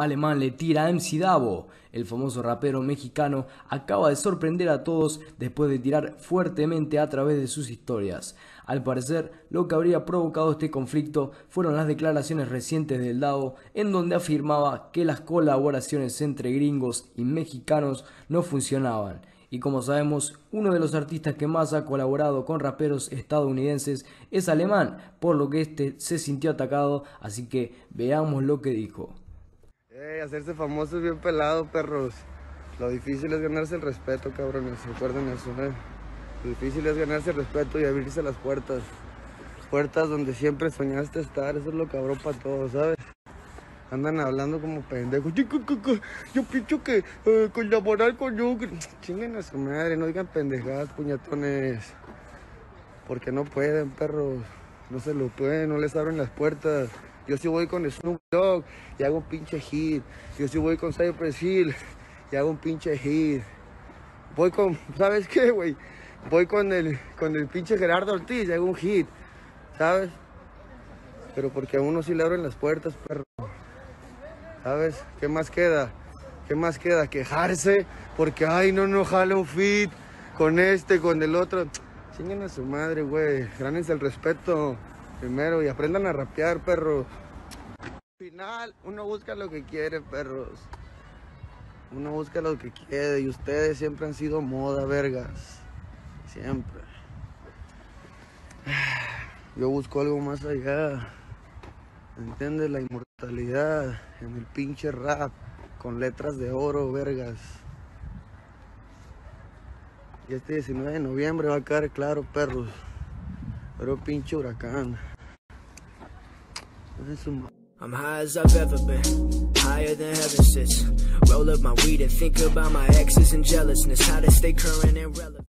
Alemán le tira a MC Davo. El famoso rapero mexicano acaba de sorprender a todos después de tirar fuertemente a través de sus historias. Al parecer, lo que habría provocado este conflicto fueron las declaraciones recientes del Davo, en donde afirmaba que las colaboraciones entre gringos y mexicanos no funcionaban. Y como sabemos, uno de los artistas que más ha colaborado con raperos estadounidenses es alemán, por lo que este se sintió atacado, así que veamos lo que dijo hacerse famoso es bien pelado, perros. Lo difícil es ganarse el respeto, cabrones. Recuerden eso, ¿eh? Lo difícil es ganarse el respeto y abrirse las puertas. Puertas donde siempre soñaste estar. Eso es lo cabrón para todos, ¿sabes? Andan hablando como pendejos. Yo pienso que eh, colaborar con yo. Chinguen a su madre, no digan pendejadas, puñatones. Porque no pueden, perros. No se lo pueden, no les abren las puertas. Yo sí voy con Snoop Dogg y hago un pinche hit. Yo sí voy con Cypress Hill y hago un pinche hit. Voy con, ¿sabes qué, güey? Voy con el, con el pinche Gerardo Ortiz y hago un hit, ¿sabes? Pero porque a uno sí le abren las puertas, perro. ¿Sabes? ¿Qué más queda? ¿Qué más queda? Quejarse porque, ay, no, no jale un fit con este, con el otro. Chinguen a su madre, güey. Gánense el respeto primero y aprendan a rapear, perros. Al final, uno busca lo que quiere, perros. Uno busca lo que quiere y ustedes siempre han sido moda, vergas. Siempre. Yo busco algo más allá. ¿Entiendes? La inmortalidad en el pinche rap con letras de oro, vergas. Y este 19 de noviembre va a caer claro, perros. Pinche huracán. I'm high as I've ever been, higher than heaven sits. Roll up my weed and think about my exes and jealousness, how to stay current and relevant.